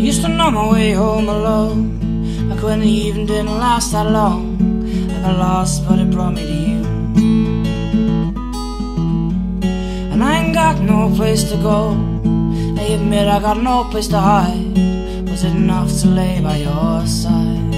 used to know my way home alone. When the evening didn't last that long. I got lost, but it brought me to you. And I ain't got no place to go. I admit I got no place to hide. Was it enough to lay by your side?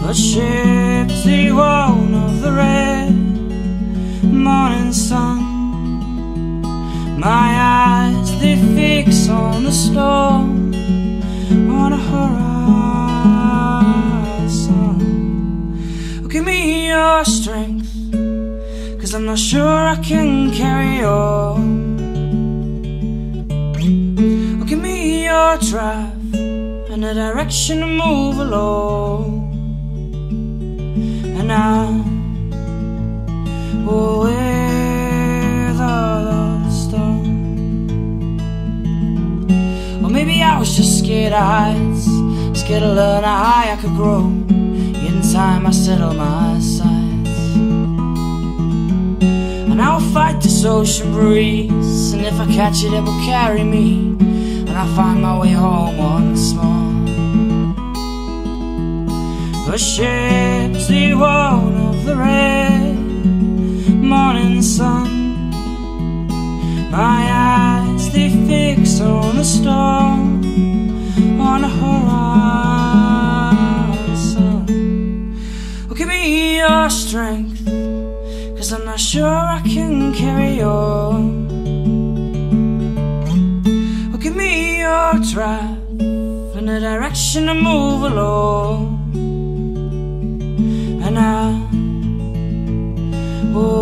But ships they won't of the red morning sun. My eyes they on the storm on a horizon. Give me your strength, cause I'm not sure I can carry on. Give me your drive and a direction to move along. And I was just scared of heights, scared to learn how high I could grow. In time, I settle my sights, and I'll fight this ocean breeze. And if I catch it, it will carry me, and I'll find my way home once more. But ships they won't of the red morning sun. My eyes they fix on the storm give me your strength, cause I'm not sure I can carry on. Oh, give me your drive and the direction to move along. And I will